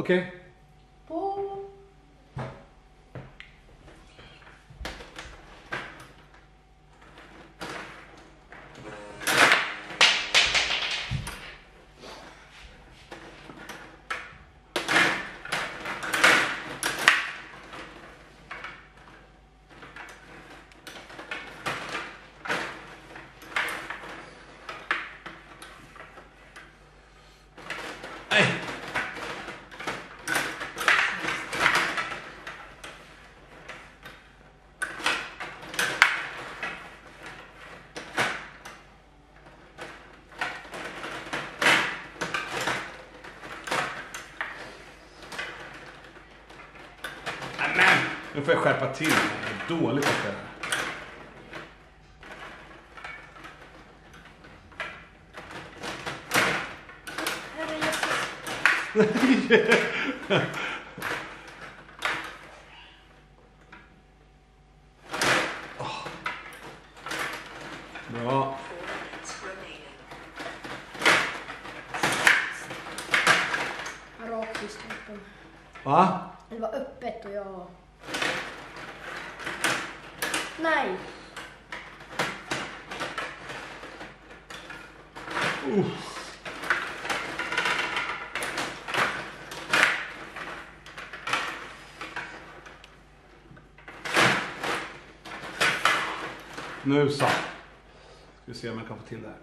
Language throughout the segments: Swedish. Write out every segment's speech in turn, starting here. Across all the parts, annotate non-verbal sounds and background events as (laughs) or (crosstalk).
Okay, nu får jag skärpa till. Det är dåligt att det här. Bra. Rakt i strupen. Va? Det var öppet och jag... Nej! Nu så. Ska vi se om jag kan få till det här.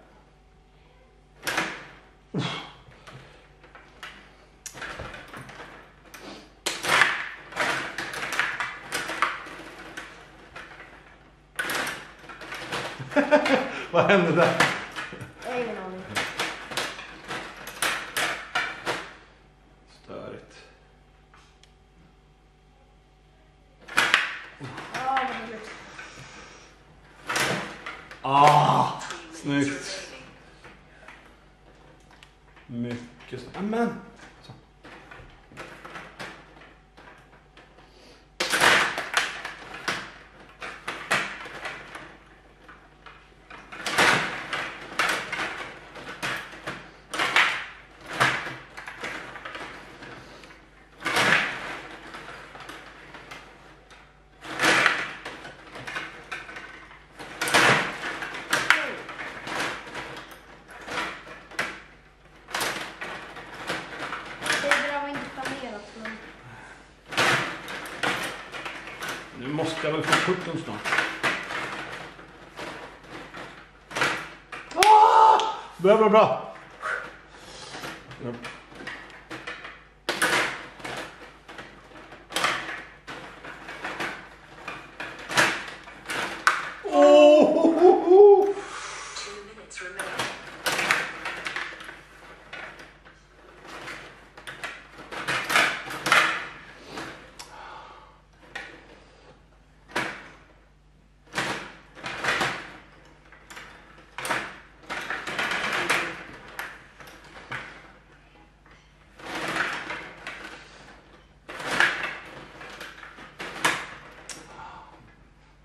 (laughs) Vad hände där? Jag har ingen aning. Störigt. Vad. Ah, snyggt. Mycket snyggt. Amen. Så. Det där var inte planerat men... Nu måste jag väl få pucken snart. Ah! Bra, bra, bra. Ja.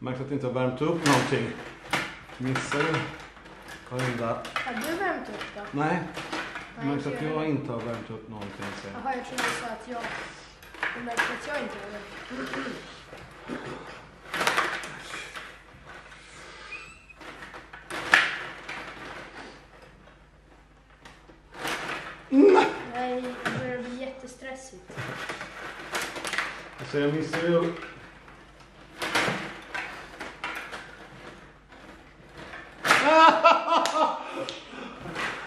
Märks att jag inte har värmt upp någonting. Missar ju varenda... Har du värmt upp då? Nej, Nej, märks att jag inte har värmt upp någonting. Så. Jaha, jag trodde du sa att jag... Du märkte att jag inte var det. Nej, det börjar bli jättestressigt. Alltså jag missar ju... bra, bra, bra. Okej. Revansch för igår. Jag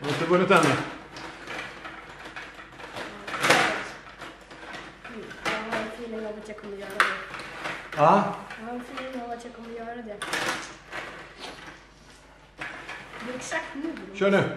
har inte vunnit ännu. Mm, Jag har en feeling av att jag kommer göra det. Ja. Jag har en feeling av att jag kommer göra det. Det är exakt nu. Kör nu.